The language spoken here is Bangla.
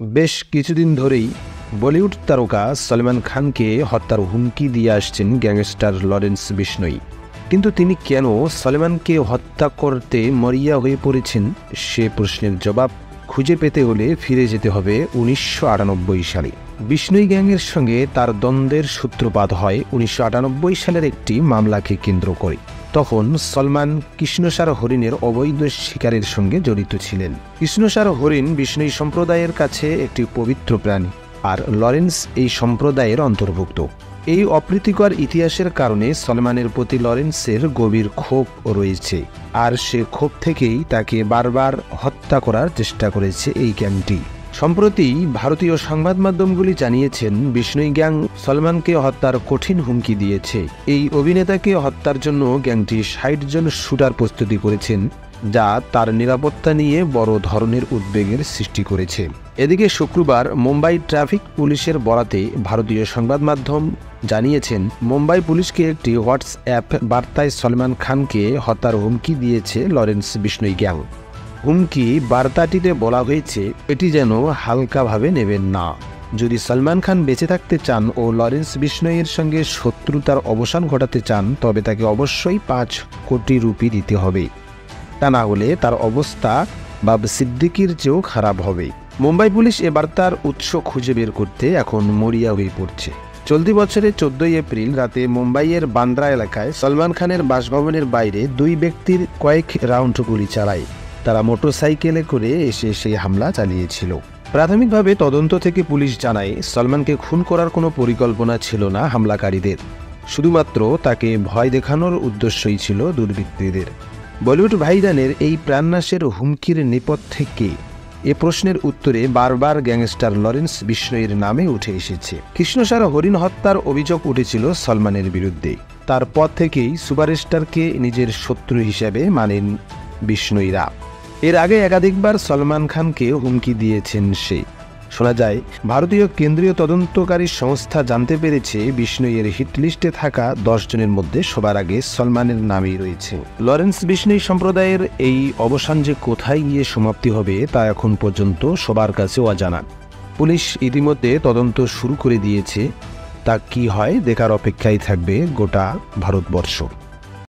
বেশ কিছুদিন ধরেই বলিউড তারকা সলমান খানকে হত্যার হুমকি দিয়ে আসছেন গ্যাংস্টার লরেন্স বিষ্ণই। কিন্তু তিনি কেন সলমানকে হত্যা করতে মরিয়া হয়ে পড়েছেন সে প্রশ্নের জবাব খুঁজে পেতে হলে ফিরে যেতে হবে উনিশশো আটানব্বই সালে। বিষ্ণুই গ্যাংয়ের সঙ্গে তার দ্বন্দ্বের সূত্রপাত হয় উনিশশো আটানব্বই সালের একটি মামলাকে কেন্দ্র করে। তখন সলমান কৃষ্ণসার হরিণের অবৈধ শিকারের সঙ্গে জড়িত ছিলেন। কৃষ্ণসার হরিণ বিষ্ণুই সম্প্রদায়ের কাছে একটি পবিত্র প্রাণী, আর লরেন্স এই সম্প্রদায়ের অন্তর্ভুক্ত। এই অপ্রীতিকর ইতিহাসের কারণে সলমানের প্রতি লরেন্সের গভীর ক্ষোভ রয়েছে, আর সে ক্ষোভ থেকেই তাকে বারবার হত্যা করার চেষ্টা করেছে এই গ্যাংটি। সম্প্রতি ভারতীয় সংবাদ মাধ্যমগুলি জানিয়েছেন, বিষ্ণুই গ্যাং সলমানকে হত্যার কঠিন হুমকি দিয়েছে। এই অভিনেতাকে হত্যার জন্য গ্যাংটি ষাট জন শুটার প্রস্তুতি করেছেন, যা তার নিরাপত্তা নিয়ে বড় ধরনের উদ্বেগের সৃষ্টি করেছে। এদিকে শুক্রবার মুম্বাই ট্রাফিক পুলিশের বরাতে ভারতীয় সংবাদ মাধ্যম জানিয়েছেন, মুম্বাই পুলিশকে একটি হোয়াটসঅ্যাপ বার্তায় সলমান খানকে হত্যার হুমকি দিয়েছে লরেন্স বিষ্ণুই গ্যাং। হুমকি বার্তাটিতে বলা হয়েছে, এটি যেন হালকাভাবে নেবেন না। যদি সলমান খান বেঁচে থাকতে চান ও লরেন্স বিষ্ণয়ের সঙ্গে শত্রুতার অবসান ঘটাতে চান, তবে তাকে অবশ্যই পাঁচ কোটি রুপি দিতে হবে। তা না হলে তার অবস্থা বাব সিদ্দিকির চেয়েও খারাপ হবে। মুম্বাই পুলিশ এ বার্তার উৎস খুঁজে বের করতে এখন মরিয়া হয়ে পড়ছে। চলতি বছরের চোদ্দই এপ্রিল রাতে মুম্বাইয়ের বান্দ্রা এলাকায় সলমান খানের বাসভবনের বাইরে দুই ব্যক্তির কয়েক রাউন্ড গুলি চালায়। তারা মোটরসাইকেলে করে এসে সেই হামলা চালিয়েছিল। প্রাথমিকভাবে তদন্ত থেকে পুলিশ জানায়, সলমানকে খুন করার কোনো পরিকল্পনা ছিল না হামলাকারীদের। শুধুমাত্র তাকে ভয় দেখানোর উদ্দেশ্যই ছিল দুর্বৃত্তদের। বলিউড ভাইজানের এই প্রাণনাশের হুমকির নেপথ্যে কে এ প্রশ্নের উত্তরে বারবার গ্যাংস্টার লরেন্স বিষ্ণয়ের নামে উঠে এসেছে। কৃষ্ণসার হরিণ হত্যার অভিযোগ উঠেছিল সলমানের বিরুদ্ধে। তারপর থেকেই সুপারস্টারকে নিজের শত্রু হিসেবে মানেন বিষ্ণুইরা। এর আগে একাধিকবার সলমান খানকে হুমকি দিয়েছেন সে। শোনা যায়, ভারতীয় কেন্দ্রীয় তদন্তকারী সংস্থা জানতে পেরেছে বিষ্ণুইয়ের হিটলিস্টে থাকা জনের মধ্যে সবার আগে সলমানের নামই রয়েছে। লরেন্স বিষ্ণুই সম্প্রদায়ের এই অবসান যে কোথায় গিয়ে সমাপ্তি হবে তা এখন পর্যন্ত সবার কাছে অজানা। পুলিশ ইতিমধ্যে তদন্ত শুরু করে দিয়েছে। তা কি হয়, দেখার অপেক্ষায় থাকবে গোটা ভারতবর্ষ।